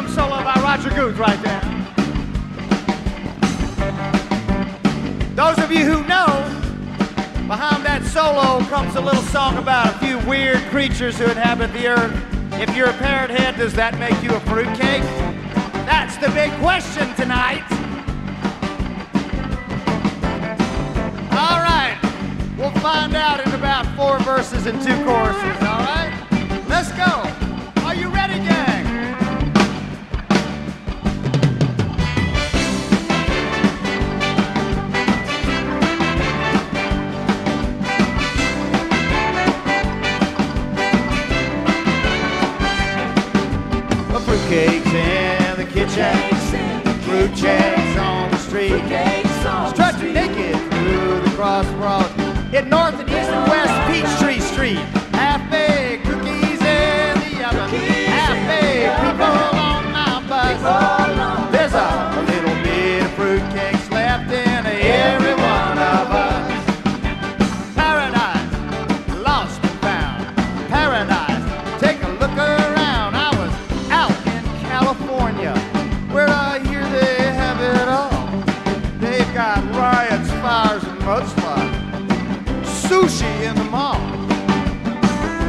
drum solo by Roger Guth right there. Those of you who know, behind that solo comes a little song about a few weird creatures who inhabit the earth. If you're a parrot head, does that make you a fruitcake? That's the big question tonight. All right, we'll find out in about four verses and two choruses, all right? Let's go. Fruitcake's in the kitchen, fruitcakes on the street, stretching naked through the crossroads. Hit north and east and west Peachtree Street.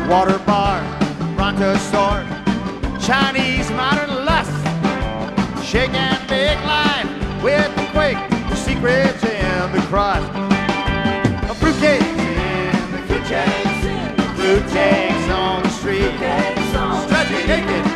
Water bar, brontosaur, Chinese modern lust. Shake and bake life with the quake, the secrets in the crust. A fruitcake in the kitchen, fruitcakes on the street, stretching naked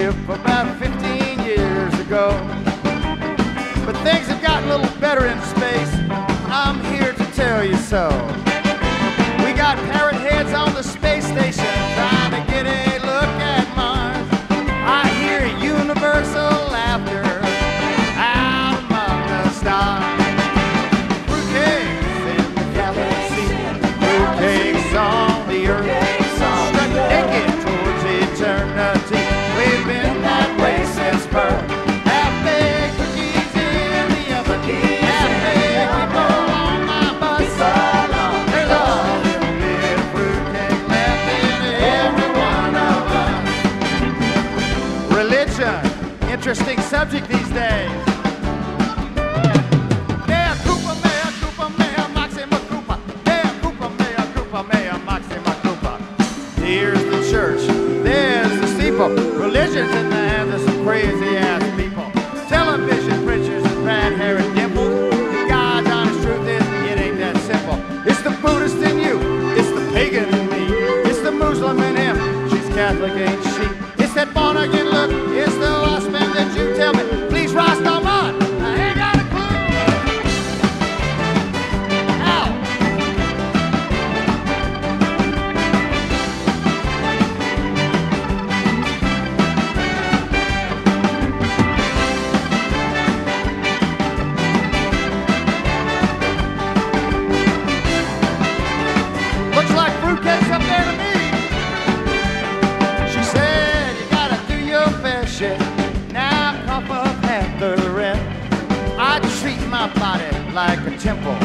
ship about 15 years ago. But things have gotten a little better in space. I'm here to tell you so. We got parrot heads on maxima culpa. Here's the church, there's the steeple. Religion's in the hands of some crazy ass people. Television preachers with red hair and dimples. God's honest truth is, it ain't that simple. It's the Buddhist in you, it's the pagan in me, it's the Muslim in him. She's Catholic, ain't she? That born again look, it's the lost man that you tell me. Please, Rastaman, my body like a temple.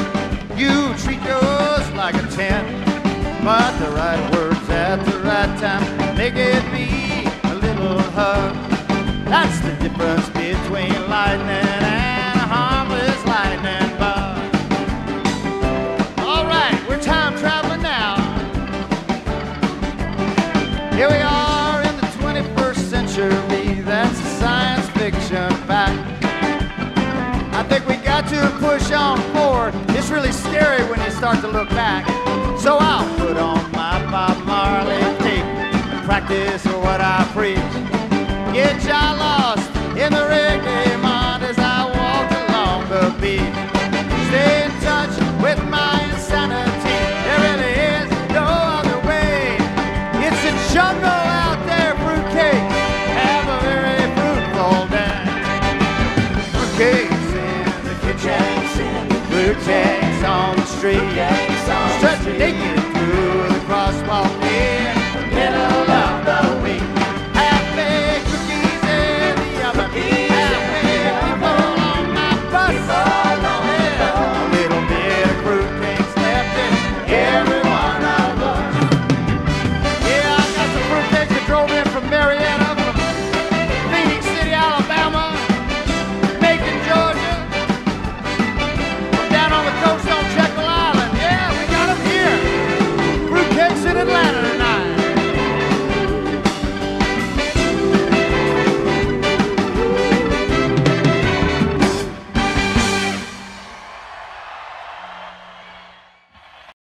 You treat yours like a tent. But the right words at the right time make it be a little hug. That's the difference between lightning and It's really scary when you start to look back. So I'll in